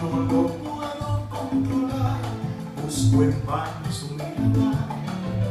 no lo puedo controlar. Busco en vano su mirada,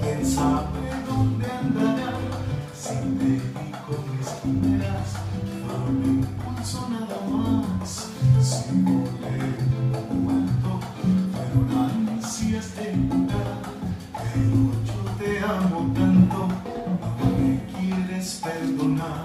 quién sabe dónde andará. Si te dedico mis quimeras, no me impulso nada más. Sigo leyendo un cuento, pero la ansia es de lugar. Pero yo te amo tanto, no me quieres perdonar.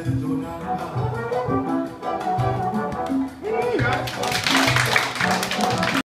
me quieres perdonar.